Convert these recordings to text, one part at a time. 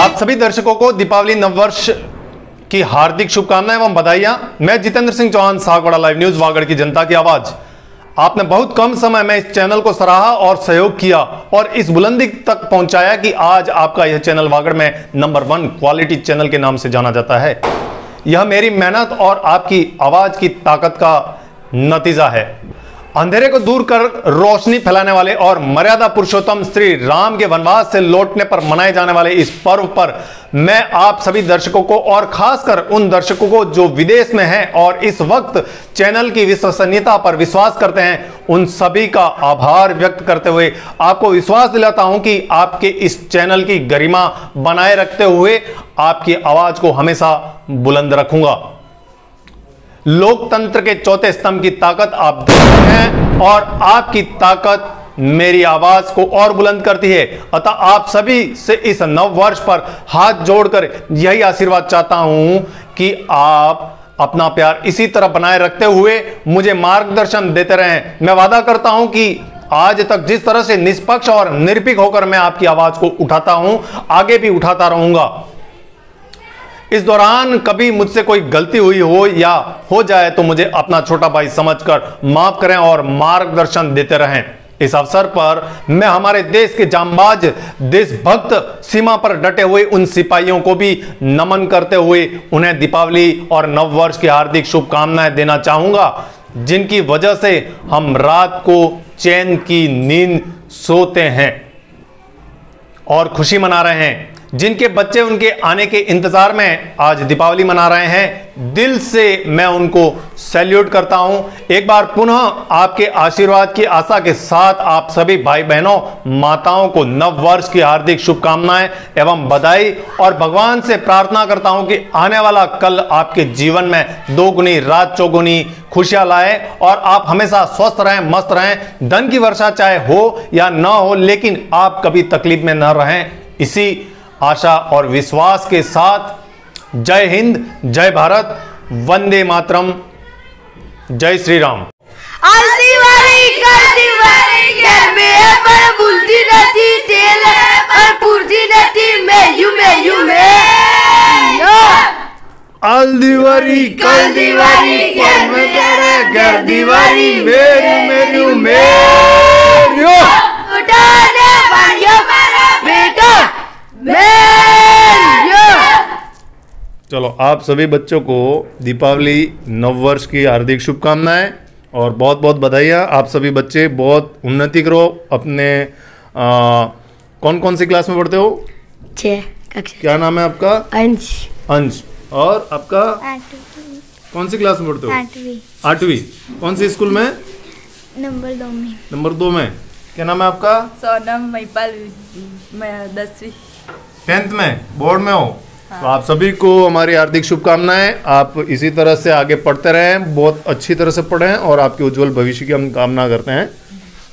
सभी दर्शकों को दीपावली नववर्ष की हार्दिक शुभकामनाएँ एवं बधाइयाँ। मैं जितेंद्र सिंह चौहान, सागवाड़ा लाइव न्यूज़, वागड़ की जनता की आवाज़। आपने बहुत कम समय में इस चैनल को सराहा और सहयोग किया और इस बुलंदी तक पहुँचाया कि आज आपका यह चैनल वागड़ में नंबर वन क्वालिटी चैनल के नाम से जाना जाता है। यह मेरी मेहनत और आपकी आवाज़ की ताकत का नतीजा है। अंधेरे को दूर कर रोशनी फैलाने वाले और मर्यादा पुरुषोत्तम श्री राम के वनवास से लौटने पर मनाए जाने वाले इस पर्व पर मैं आप सभी दर्शकों को और खासकर उन दर्शकों को जो विदेश में हैं और इस वक्त चैनल की विश्वसनीयता पर विश्वास करते हैं, उन सभी का आभार व्यक्त करते हुए आपको विश्वास दिलाता हूँ कि आपके इस चैनल की गरिमा बनाए रखते हुए आपकी आवाज़ को हमेशा बुलंद रखूँगा। लोकतंत्र के चौथे स्तंभ की ताकत आप हैं और आपकी ताकत मेरी आवाज़ को और बुलंद करती है। अतः आप सभी से इस नव वर्ष पर हाथ जोड़कर यही आशीर्वाद चाहता हूँ कि आप अपना प्यार इसी तरह बनाए रखते हुए मुझे मार्गदर्शन देते रहें। मैं वादा करता हूँ कि आज तक जिस तरह से निष्पक्ष और निरपीख होकर मैं आपकी आवाज़ को उठाता हूँ, आगे भी उठाता रहूँगा। इस दौरान कभी मुझसे कोई गलती हुई हो या हो जाए तो मुझे अपना छोटा भाई समझकर माफ़ करें और मार्गदर्शन देते रहें। इस अवसर पर मैं हमारे देश के जामबाज देशभक्त सीमा पर डटे हुए उन सिपाहियों को भी नमन करते हुए उन्हें दीपावली और नववर्ष की हार्दिक शुभकामनाएँ देना चाहूँगा, जिनकी वजह से हम रात को चैन की नींद सोते हैं और खुशी मना रहे हैं। जिनके बच्चे उनके आने के इंतज़ार में आज दीपावली मना रहे हैं, दिल से मैं उनको सैल्यूट करता हूँ। एक बार पुनः आपके आशीर्वाद की आशा के साथ आप सभी भाई बहनों माताओं को नव वर्ष की हार्दिक शुभकामनाएँ एवं बधाई और भगवान से प्रार्थना करता हूँ कि आने वाला कल आपके जीवन में दोगुनी रात चौगुनी खुशियाँ लाए और आप हमेशा स्वस्थ रहें, मस्त रहें। धन की वर्षा चाहे हो या ना हो, लेकिन आप कभी तकलीफ़ में न रहें। इसी आशा और विश्वास के साथ जय हिंद जय भारत वंदे मातरम जय श्री राम। आज दिवाळी कर दिवाळी घर में पर भूलती नहीं तेल और पूरती नहीं मैं यू मैं यू मैं आल दीवारी कल दिवाली घर में घर दिवाली मेरी मेरी मेरी। चलो आप सभी बच्चों को दीपावली नववर्ष की हार्दिक शुभकामनाएँ और बहुत बहुत बधाइयाँ। आप सभी बच्चे बहुत उन्नति करो अपने आ, कौन कौन सी क्लास में पढ़ते हो? कक्षा क्या नाम है आपका? अंश। अंश। और आपका? कौन सी क्लास में पढ़ते हो? आठवीं। आठवीं। कौन सी स्कूल में? नंबर दो में। नंबर दो में। क्या नाम है आपका? सोनम महिपाल मैं दसवीं। टेंथ में। बोर्ड में हो। तो आप सभी को हमारी हार्दिक शुभकामनाएँ। आप इसी तरह से आगे पढ़ते रहें बहुत अच्छी तरह से पढ़ें और आपके उज्जवल भविष्य की हम कामना करते हैं।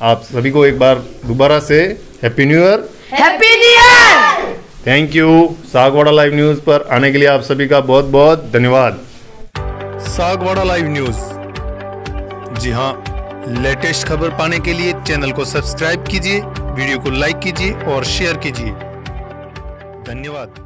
आप सभी को एक बार दोबारा से happy new year happy new year thank you Sagwara live news पर आने के लिए आप सभी का बहुत बहुत धन्यवाद। सागवाड़ा लाइव न्यूज़ जी हाँ लेटेस्ट खबर पाने के लिए चैनल को सब्सक्राइब कीजिए वीडियो को लाइक कीजिए और शेयर कीजिए। धन्यवाद।